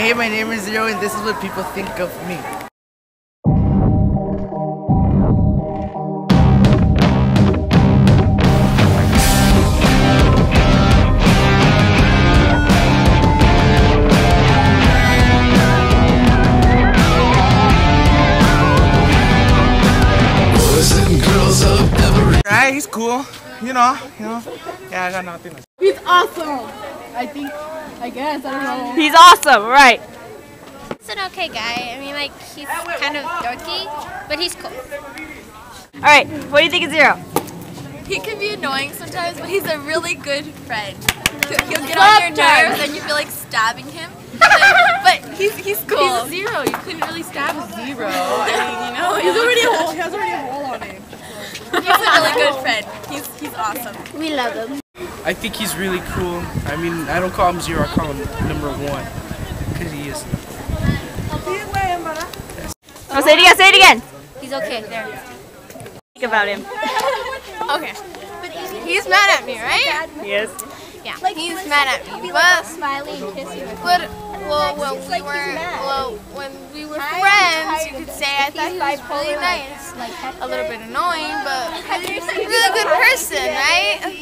Hey, my name is Zero, and this is what people think of me. Boys and girls of every Right? He's cool. You know, you know. Yeah, I got nothing. He's awesome. I think. I guess. I don't know. He's awesome, right? He's an okay guy. I mean, like, he's kind of dorky, but he's cool. All right, what do you think of Zero? He can be annoying sometimes, but he's a really good friend. He'll he'll get on your nerves and you feel like stabbing him. But, but he's he's cool. He's a zero. You couldn't really stab a zero. I mean, you know, he's already a hole. He has already a hole on him. He's a really good friend. He's he's awesome. We love him. I think he's really cool. I mean, I don't call him Zero, I call him number one. Because he is. Oh, say it again, say it again. He's okay. There. Think about him. Okay. But he's mad at me, right? Yes. Yeah. He's mad at me. But Smiley and kissy. but well when we were well when we were friends, you could say I thought he was really nice. A little bit annoying, but he's a really good person, right?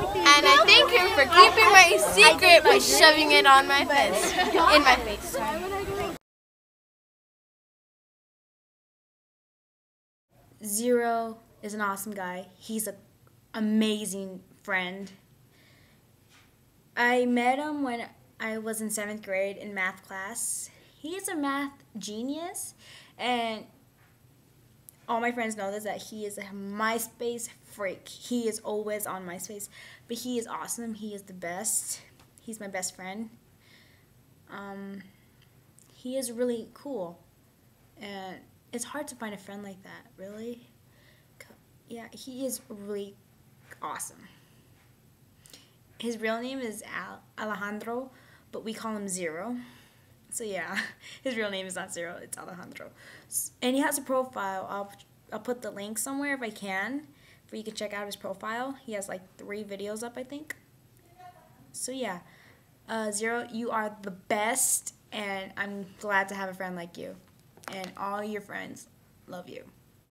And I thank him for keeping my secret by shoving it on my face. In my face. Zero is an awesome guy. He's an amazing friend. I met him when I was in seventh grade in math class. He is a math genius, and all my friends know this that he is a MySpace freak. He is always on MySpace, but he is awesome. He is the best. He's my best friend. Um, he is really cool, and it's hard to find a friend like that. Really, yeah, he is really awesome. His real name is Al- Alejandro, but we call him Zero. So yeah, his real name is not Zero; it's Alejandro. And he has a profile. I'll I'll put the link somewhere if I can, for you can check out his profile. He has like three videos up, I think. So yeah, uh, Zero, you are the best, and I'm glad to have a friend like you. And all your friends love you.